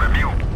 para mil.